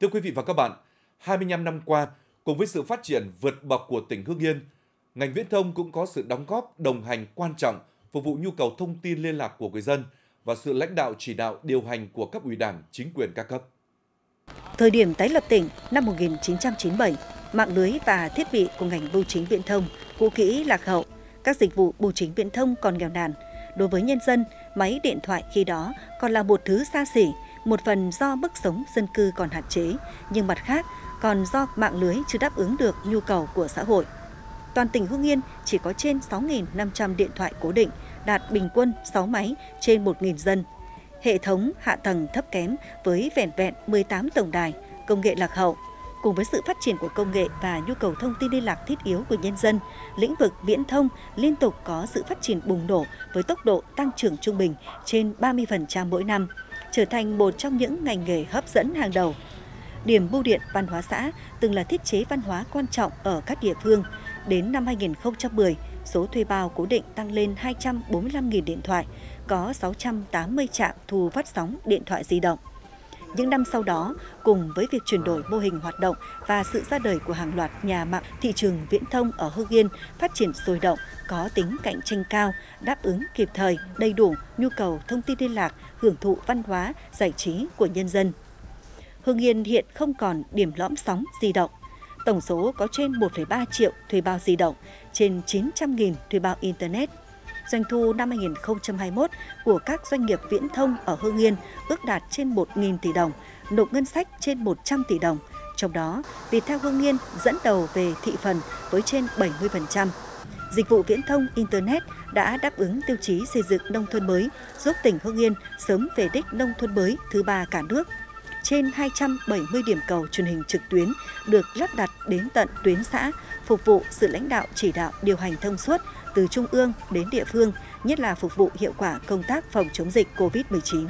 Thưa quý vị và các bạn, 25 năm qua, cùng với sự phát triển vượt bậc của tỉnh Hưng Yên, ngành viễn thông cũng có sự đóng góp đồng hành quan trọng phục vụ nhu cầu thông tin liên lạc của người dân và sự lãnh đạo chỉ đạo điều hành của cấp ủy Đảng, chính quyền các cấp. Thời điểm tái lập tỉnh năm 1997, mạng lưới và thiết bị của ngành bưu chính viễn thông cũ kỹ lạc hậu, các dịch vụ bưu chính viễn thông còn nghèo nàn. Đối với nhân dân, máy điện thoại khi đó còn là một thứ xa xỉ, một phần do mức sống dân cư còn hạn chế, nhưng mặt khác còn do mạng lưới chưa đáp ứng được nhu cầu của xã hội. Toàn tỉnh Hưng Yên chỉ có trên 6.500 điện thoại cố định, đạt bình quân 6 máy trên 1.000 dân. Hệ thống hạ tầng thấp kém với vẻn vẹn 18 tổng đài, công nghệ lạc hậu. Cùng với sự phát triển của công nghệ và nhu cầu thông tin liên lạc thiết yếu của nhân dân, lĩnh vực viễn thông liên tục có sự phát triển bùng nổ với tốc độ tăng trưởng trung bình trên 30% mỗi năm, trở thành một trong những ngành nghề hấp dẫn hàng đầu. Điểm bưu điện văn hóa xã từng là thiết chế văn hóa quan trọng ở các địa phương. Đến năm 2010, số thuê bao cố định tăng lên 245.000 điện thoại, có 680 trạm thu phát sóng điện thoại di động. Những năm sau đó, cùng với việc chuyển đổi mô hình hoạt động và sự ra đời của hàng loạt nhà mạng thị trường viễn thông ở Hưng Yên phát triển sôi động, có tính cạnh tranh cao, đáp ứng kịp thời, đầy đủ nhu cầu thông tin liên lạc, hưởng thụ văn hóa, giải trí của nhân dân. Hưng Yên hiện không còn điểm lõm sóng di động. Tổng số có trên 1,3 triệu thuê bao di động, trên 900.000 thuê bao Internet. Doanh thu năm 2021 của các doanh nghiệp viễn thông ở Hưng Yên ước đạt trên 1.000 tỷ đồng, nộp ngân sách trên 100 tỷ đồng. Trong đó, Viettel Hưng Yên dẫn đầu về thị phần với trên 70%. Dịch vụ viễn thông Internet đã đáp ứng tiêu chí xây dựng nông thôn mới, giúp tỉnh Hưng Yên sớm về đích nông thôn mới thứ ba cả nước trên 270 điểm cầu truyền hình trực tuyến được lắp đặt đến tận tuyến xã, phục vụ sự lãnh đạo chỉ đạo điều hành thông suốt từ trung ương đến địa phương, nhất là phục vụ hiệu quả công tác phòng chống dịch COVID-19.